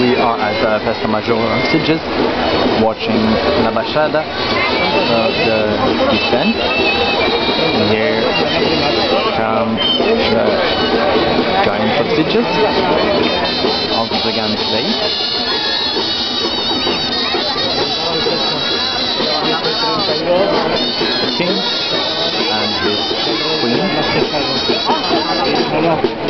we are at uh, Festa Major Sitges watching La Baixada of the descent. Here come the giants of Sitges, Alto Gigante Day. King and his queen.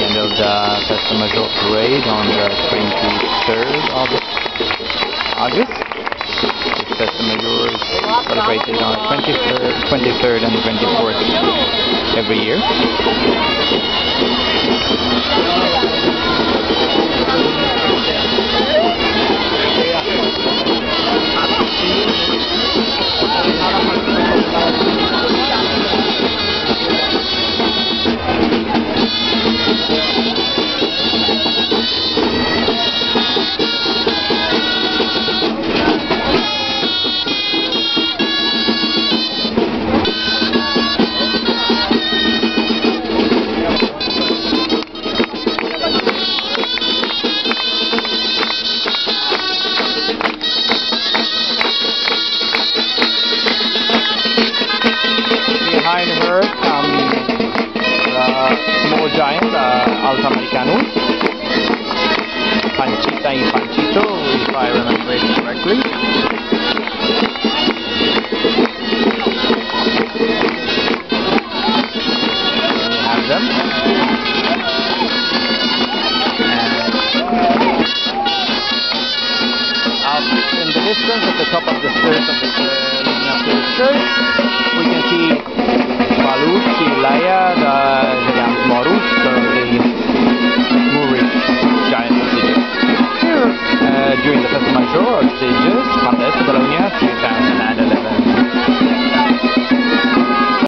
The end of the Festa Major parade on the 23rd of August. The Festa Major is celebrated on the 23rd, 23rd and 24th every year. Giant, the Alta Americanus. Panchita and Panchito, if I remember it correctly. Have them. And in the distance, at the top of the stairs of the uh, leading up to the church,